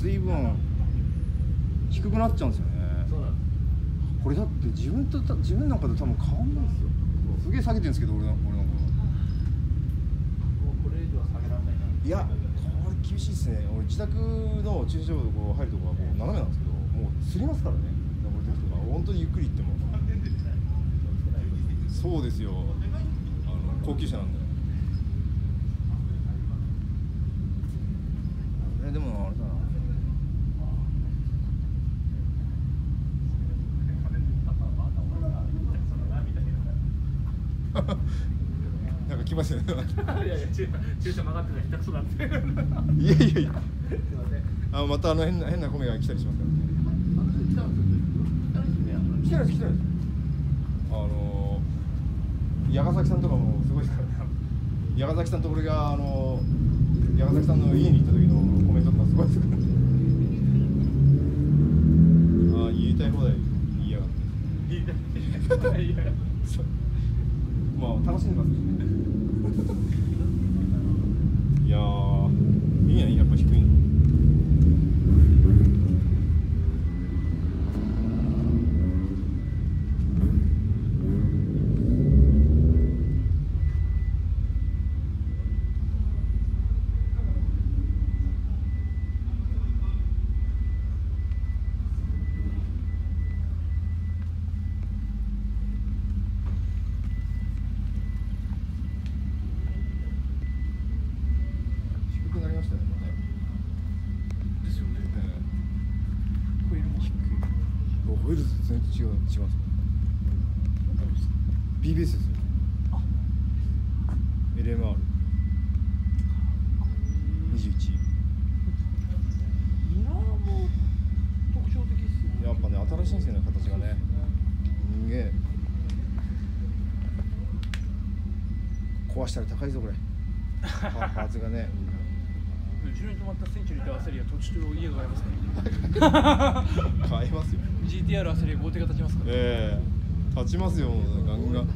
随分低くなっちゃうんですよね。これだって自分とた自分なんかと多分変わんないですよ。すげえ下げてるんですけど俺の俺なんかもうこれ以上は下げられないやこれ厳しいですね。俺自宅の駐車場でこう入るとこがこう斜めなんですけどもうすりますからね。登る時とか本当にゆっくり行っても。そうですよ。あの高級車なんで。えでもあれだな なんか来ますよね。いやいや駐駐車曲がってない下手くそなんでいやいやいや。すいませんあまたあの変な変な米が来たりしますからね。来たんです来てないです来てないですあのー矢ヶ崎さんとかもすごいですから。ね矢ヶ崎さんと俺があの矢ヶ崎さんの家に行った時のコメントとかすごいですからね。ああ言いたい放題言いやがって。いやいや そうまあ楽しんでます。いやましたよ。ねですよ。ねホイールも低いホイール全然違う違います BBS ですよ。LMR21 ミラーも特徴的っすよ。やっぱね新しいんですよ。ね形がねすげえ壊したら高いぞこれパーツがね後ろに止まったセンチュリーとアセリア土地と家がありますから 買えますよ。GTR アセリア豪邸が立ちますからええ。立ちますよガンガン